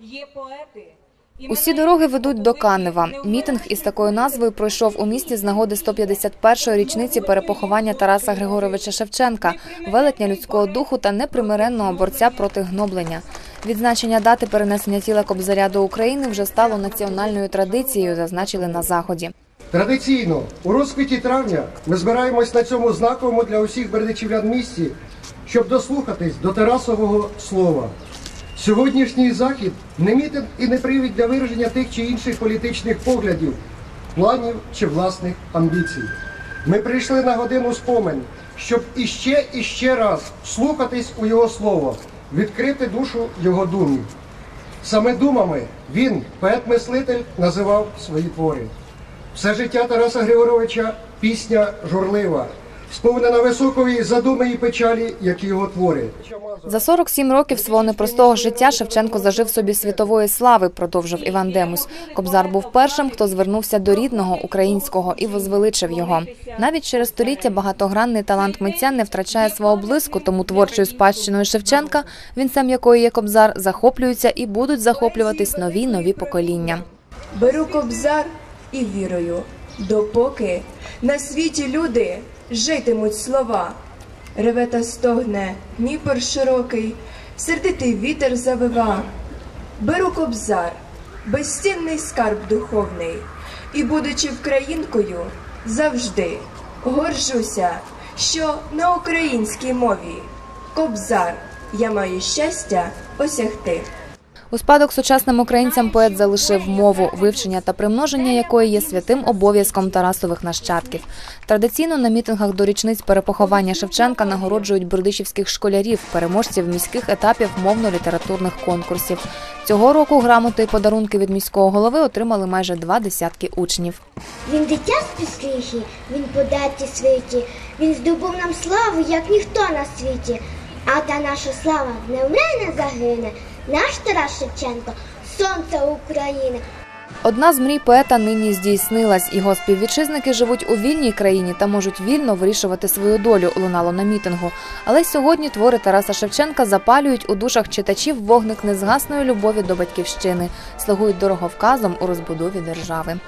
Є поети. Усі дороги ведуть до Канева. Мітинг із такою назвою пройшов у місті з нагоди 151-ї річниці перепоховання Тараса Григоровича Шевченка, велетня людського духу та непримиренного борця проти гноблення. Відзначення дати перенесення тіла Кобзаря до України вже стало національною традицією, зазначили на заході. Традиційно у розквіті травня ми збираємось на цьому знаковому для усіх бердичівлян місці, щоб дослухатись до Тарасового слова. Сьогоднішній захід не мітинг і не привід для вираження тих чи інших політичних поглядів, планів чи власних амбіцій. Ми прийшли на годину спомин, щоб іще і ще раз слухатись у його слово, відкрити душу його думів. Саме думами він, поет-мислитель, називав свої твори. Все життя Тараса Григоровича пісня журлива, сповнена високої задуми і печалі, як і його твори. За 47 років свого непростого життя Шевченко зажив собі світової слави, продовжив Іван Демус. Кобзар був першим, хто звернувся до рідного українського і возвеличив його. Навіть через століття багатогранний талант митця не втрачає свого блиску, тому творчою спадщиною Шевченка, вінцем якої є Кобзар, захоплюються і будуть захоплюватись нові нові покоління. Беру кобзар і вірою, допоки на світі люди житимуть слова. Реве та стогне Дніпр широкий, сердитий вітер завива. Беру кобзар, безцінний скарб духовний, і, будучи вкраїнкою, завжди горжуся, що на українській мові кобзар я маю щастя осягти. У спадок сучасним українцям поет залишив мову, вивчення та примноження якої є святим обов'язком Тарасових нащадків. Традиційно на мітингах до річниць перепоховання Шевченка нагороджують бердичівських школярів, переможців міських етапів мовно-літературних конкурсів. Цього року грамоти і подарунки від міського голови отримали майже два десятки учнів. Він дитя з післіхи, він податі світі, він здобув нам славу, як ніхто на світі. А та наша слава не вмре, не загине. Наш Тарас Шевченко сонце України. Одна з мрій поета нині здійснилась. Його співвітчизники живуть у вільній країні та можуть вільно вирішувати свою долю. Лунало на мітингу. Але сьогодні твори Тараса Шевченка запалюють у душах читачів вогник незгасної любові до батьківщини, слугують дороговказом у розбудові держави.